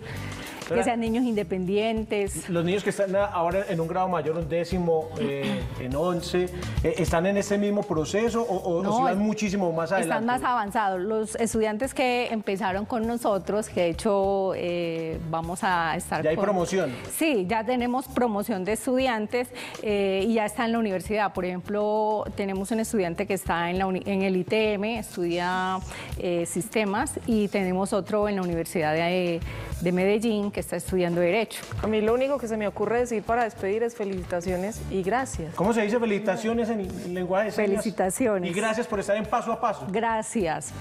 que sean niños independientes Los niños que están ahora en un grado mayor, un décimo, eh, en once, eh, ¿están en este mismo proceso o, o- o No, si van es- muchísimo más adelante? Están más avanzados. Los estudiantes que empezaron con nosotros, que de hecho eh, vamos a estar Ya hay con- promoción. Sí, ya tenemos promoción de estudiantes y ya está en la universidad. Por ejemplo, tenemos un estudiante que está en, la uni- en el ITM, estudia sistemas, y tenemos otro en la Universidad de, de Medellín que está estudiando Derecho. A mí lo único que se me ocurre decir para despedir es felicitaciones y gracias. ¿Cómo se dice felicitaciones en, en lenguaje de señas? Felicitaciones. Y gracias por estar en paso a paso. Gracias.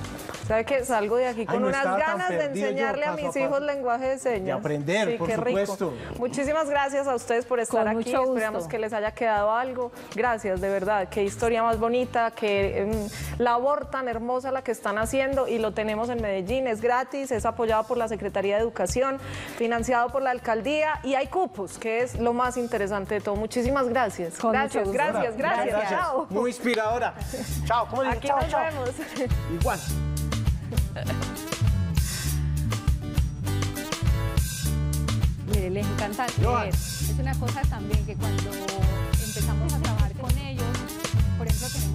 ¿Sabe que Salgo de aquí Ay, con no unas ganas de yo, enseñarle a mis hijos lenguaje de señas. De aprender, sí, por qué rico. supuesto. Muchísimas gracias a ustedes por estar Con aquí. mucho gusto. Esperamos que les haya quedado algo. Gracias, de verdad. Qué historia más bonita, qué em, labor tan hermosa la que están haciendo y lo tenemos en Medellín. Es gratis, es apoyado por la Secretaría de Educación, financiado por la alcaldía y hay cupos, que es lo más interesante de todo. Muchísimas gracias. Con mucho gracias, gracias, gracias, Chao. Muy inspiradora. Chao. ¿Cómo? Aquí Chao, nos chao. vemos. Igual. Mire, les encanta leer. Es una cosa también que cuando empezamos a trabajar con ellos, por ejemplo, tenemos